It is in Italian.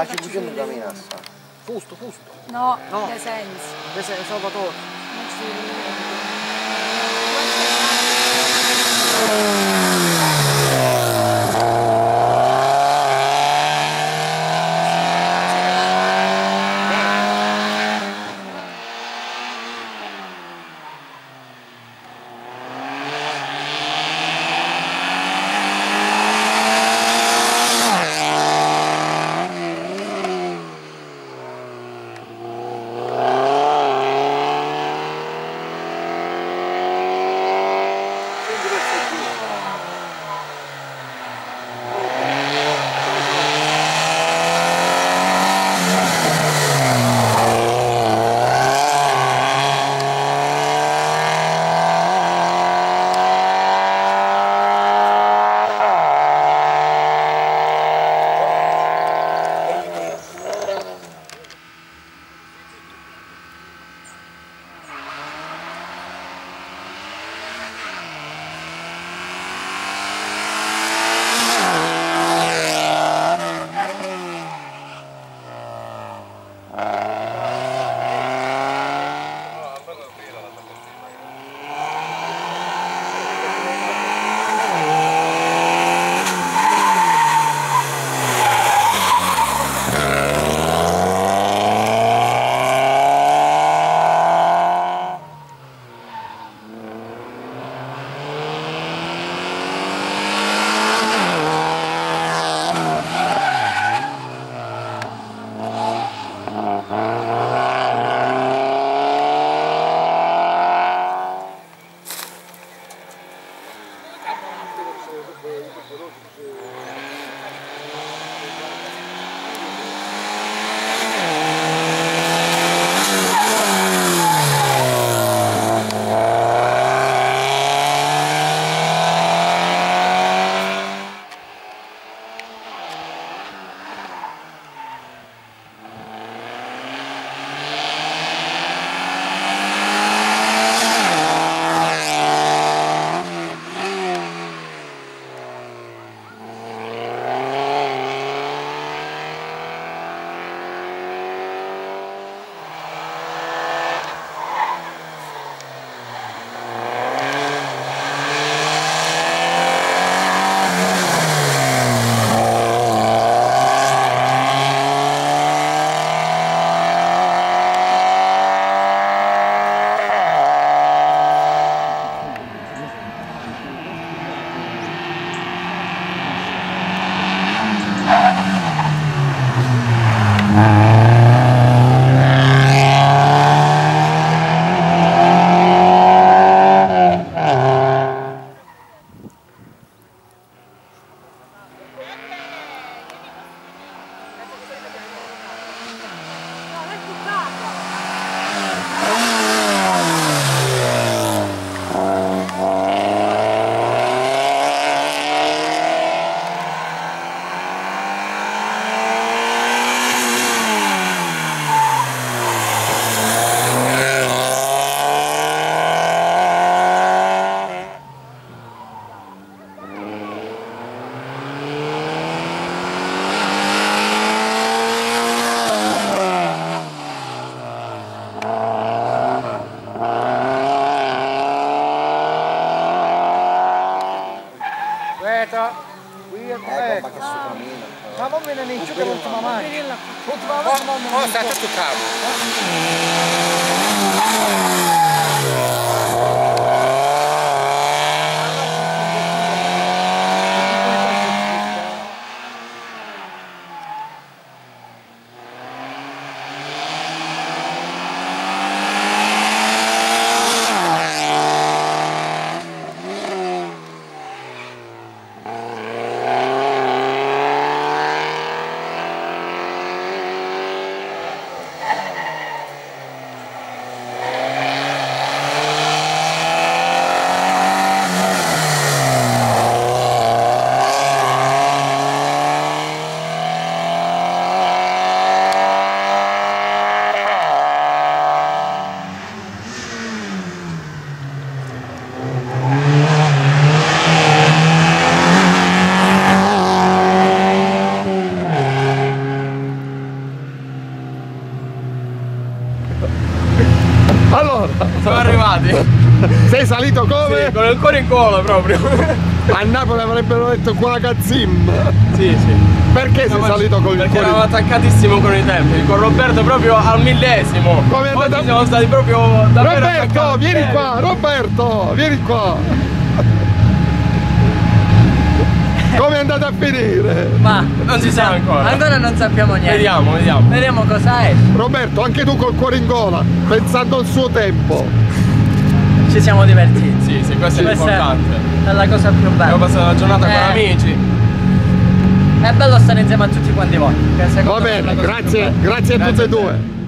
500. Ma 500 cammina sta. Fusto, fusto. No, No. De Sensi. De sei Salvatore. Non ci Ah. È Eh, ecco. ma che su cammina. Ma non viene né giù che l'ultima mano. L'ultima Oh, mano non oh, sta tutto cavo. Eh, Siamo arrivati. Sei salito come? Sì, con il cuore in gola proprio. A Napoli avrebbero detto qua Cazzim. Sì, sì. Perché sei No, ma- salito con il Perché cuore? eravamo attaccatissimo con i tempi, con Roberto proprio al millesimo. Come è Oggi andata- siamo stati proprio davvero Roberto, attaccati. vieni Eh, qua, Roberto, vieni qua. Come è andata a finire? Ma Non si sa ancora. ancora non sappiamo niente. Vediamo, vediamo. Vedremo cosa è. Roberto, anche tu col cuore in gola, pensando al suo tempo. Ci siamo divertiti. Sì, sì, questo è Questa l'importante. è la cosa più bella. Abbiamo passato la giornata con Eh. amici. È bello stare insieme a tutti quanti voi. Va bene, grazie, grazie a tutte e due.